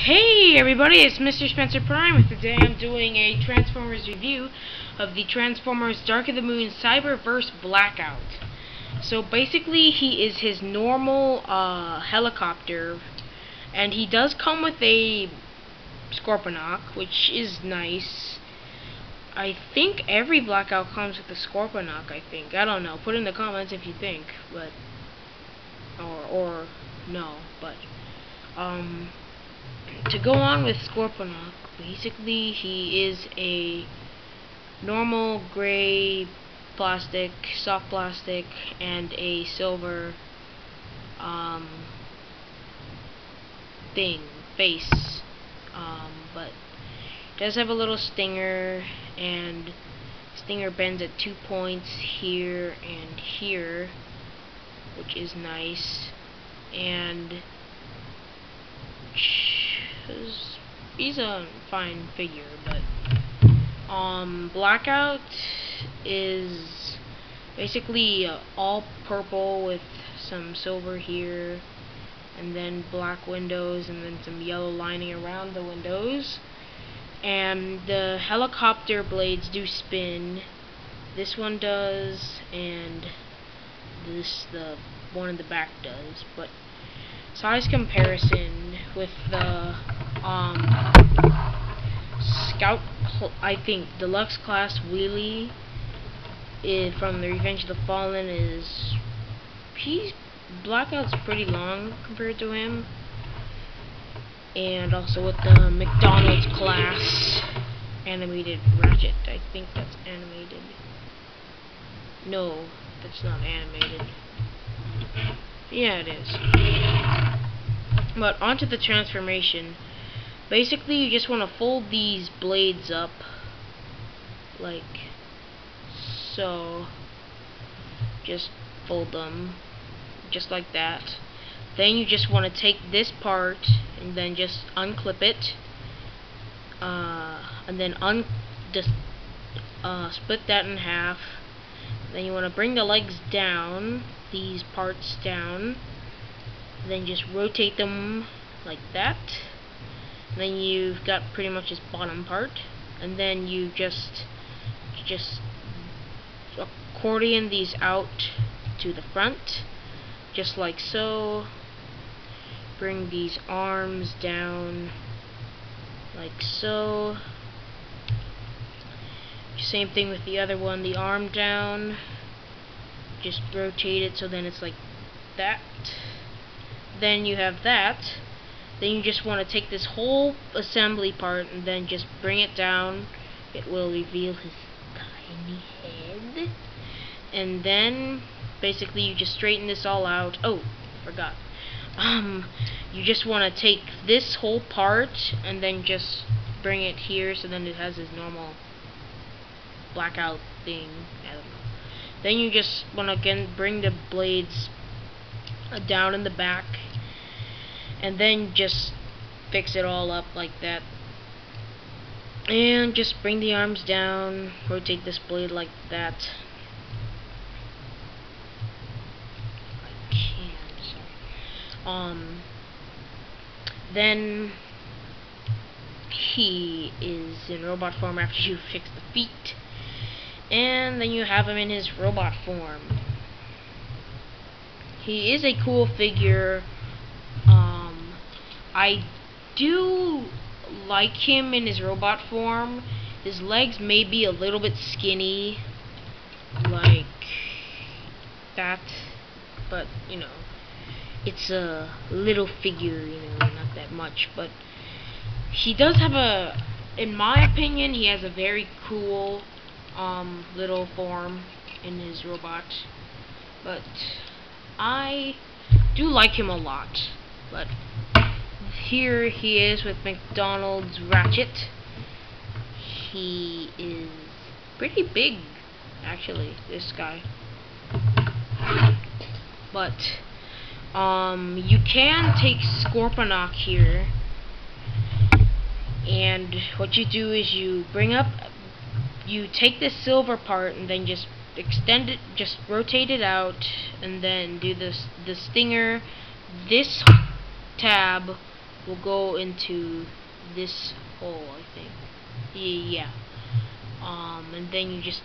Hey everybody, it's Mr. Spencer Prime. And today I'm doing a Transformers review of the Transformers Dark of the Moon Cyberverse Blackout. So basically he is his normal uh, helicopter and he does come with a Scorponok, which is nice. I think every Blackout comes with a Scorponok, I think. I don't know. Put in the comments if you think, but or or no, but um to go on with Scorponok, basically he is a normal gray plastic, soft plastic, and a silver um, thing, face. Um, but does have a little stinger, and stinger bends at two points here and here, which is nice. And because he's a fine figure, but um, Blackout is basically uh, all purple with some silver here, and then black windows, and then some yellow lining around the windows. And the helicopter blades do spin. This one does, and this the one in the back does, but size comparison with the um, Scout, I think, Deluxe Class Wheelie is, from the Revenge of the Fallen is, he's, Blackout's pretty long compared to him. And also with the McDonald's Class animated Ratchet, I think that's animated. No, that's not animated. Yeah, it is. But onto the transformation. Basically, you just want to fold these blades up. Like so. Just fold them. Just like that. Then you just want to take this part and then just unclip it. Uh, and then un just uh, split that in half. Then you want to bring the legs down these parts down then just rotate them like that. Then you've got pretty much this bottom part. And then you just just accordion these out to the front. Just like so. Bring these arms down like so. Same thing with the other one the arm down. Just rotate it so then it's like that then you have that. Then you just want to take this whole assembly part and then just bring it down. It will reveal his tiny head. And then basically you just straighten this all out. Oh forgot. Um you just want to take this whole part and then just bring it here so then it has this normal blackout thing. I don't know. Then you just want to again bring the blades down in the back and then just fix it all up like that. And just bring the arms down, rotate this blade like that. I can't, sorry. Um, then he is in robot form after you fix the feet and then you have him in his robot form. He is a cool figure. I do like him in his robot form. His legs may be a little bit skinny, like that, but you know, it's a little figure, you know, not that much, but he does have a, in my opinion, he has a very cool um, little form in his robot. But I do like him a lot. But here he is with McDonald's Ratchet. He is pretty big, actually, this guy. But um, you can take Scorponok here and what you do is you bring up you take this silver part and then just extend it, just rotate it out, and then do this the stinger, this tab, will go into this hole, I think. Yeah. Um, and then you just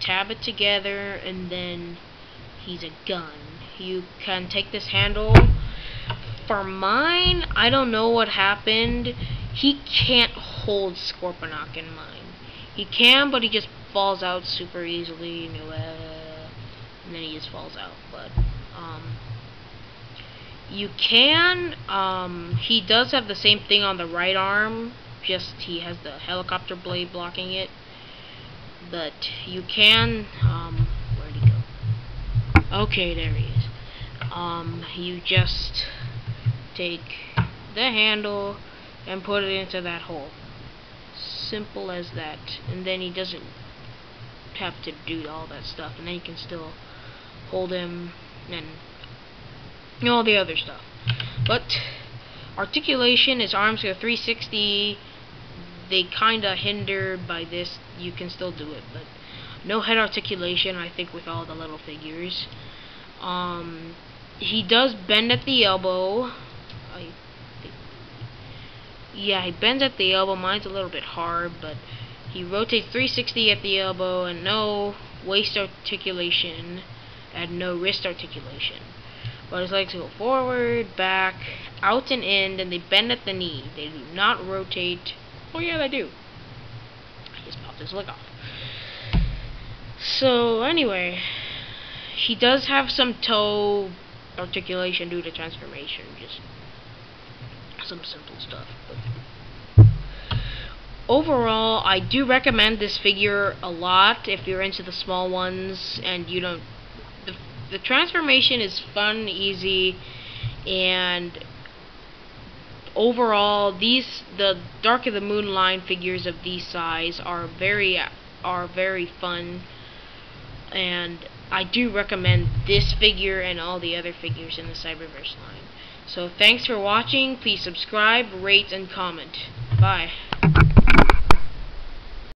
tab it together, and then he's a gun. You can take this handle. For mine, I don't know what happened. He can't hold Scorponok in mine. He can, but he just falls out super easily. Know, uh, and then he just falls out. But, um, you can, um, he does have the same thing on the right arm, just he has the helicopter blade blocking it. But you can, um, where'd he go? Okay, there he is. Um, you just take the handle and put it into that hole. Simple as that. And then he doesn't have to do all that stuff. And then you can still hold him and all the other stuff. But articulation, his arms go 360. They kind of hindered by this. You can still do it, but no head articulation. I think with all the little figures. Um, he does bend at the elbow. I think, yeah, he bends at the elbow. Mine's a little bit hard, but he rotates 360 at the elbow and no waist articulation and no wrist articulation. But his legs go forward, back, out and in, and they bend at the knee. They do not rotate. Oh yeah, they do. He just popped his leg off. So anyway, he does have some toe articulation due to transformation. Just some simple stuff. But overall, I do recommend this figure a lot if you're into the small ones and you don't the transformation is fun, easy, and overall these the Dark of the Moon line figures of these size are very are very fun and I do recommend this figure and all the other figures in the Cyberverse line. So thanks for watching. Please subscribe, rate, and comment. Bye.